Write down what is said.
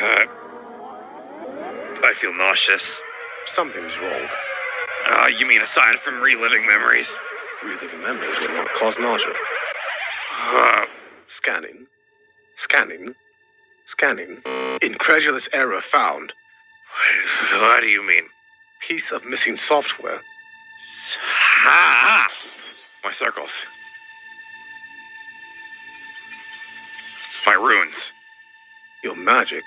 hurt. I feel nauseous. Something's wrong. Uh, you mean aside from reliving memories? Reliving memories will not cause nausea. Uh, Scanning. Scanning. Scanning. Incredulous error found. what do you mean? Piece of missing software. Ah! My circles. My runes. Your magic